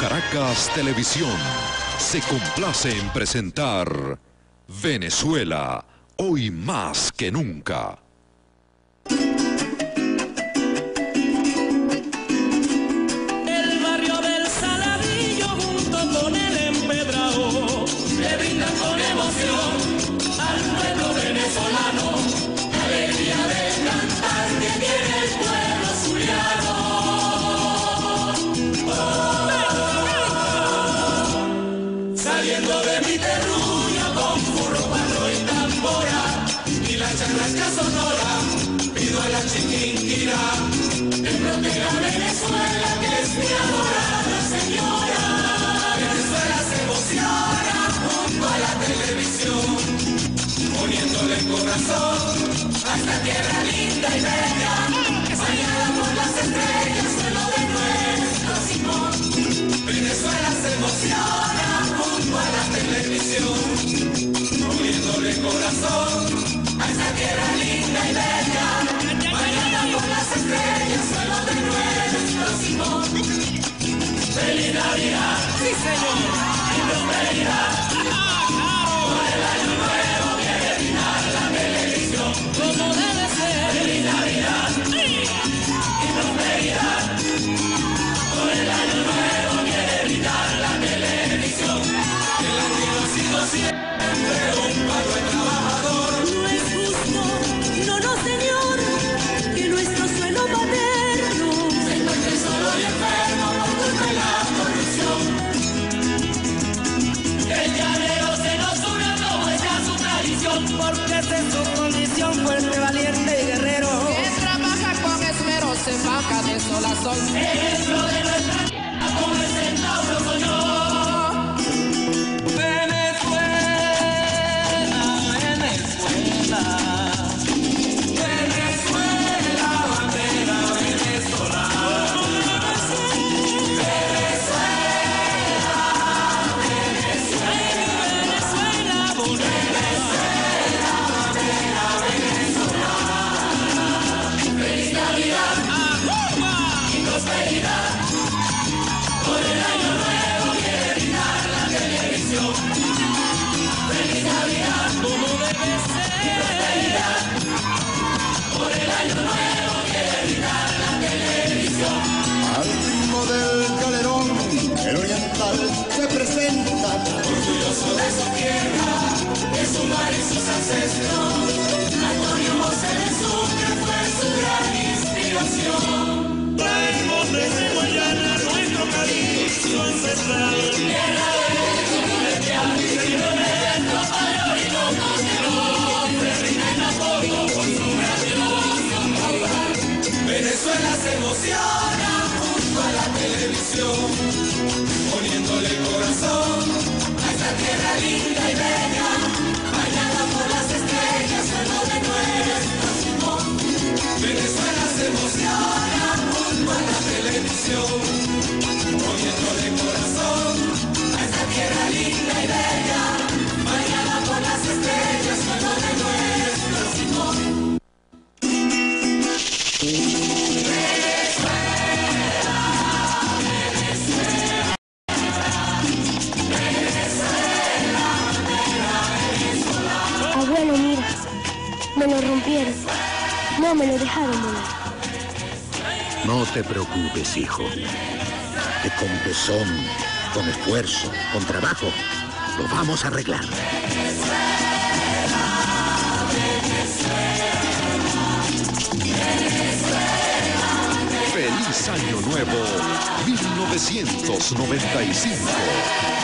Caracas Televisión se complace en presentar Venezuela, hoy más que nunca. Pido a la chiquinquira que proteja a Venezuela que es mi adorada señora. Venezuela se emociona junto a la televisión, poniéndole corazón a esta tierra linda y bella, guerrero. Que trabaja con esmero, se baja de solazón. Ejemplo de nuestra tierra como el centauro soñó. Venezuela, Feliz Navidad, como debe ser. Por el año nuevo quiere brindar la televisión. Al ritmo del galerón, el oriental se presenta. Orgulloso de su tierra, de su mar y sus ancestros. Antonio José de Sucre fue su gran inspiración. Traemos desde Guayana nuestro cariño ancestral. Venezuela se emociona junto a la televisión poniéndole corazón a esta tierra linda y bella, bañada por las estrellas, suelo de nuestro Simón. Venezuela se emociona junto a la televisión, poniéndole corazón me lo rompieron. No me lo dejaron volar. No te preocupes, hijo. Que con tesón, con esfuerzo, con trabajo, lo vamos a arreglar. Feliz Año Nuevo 1995.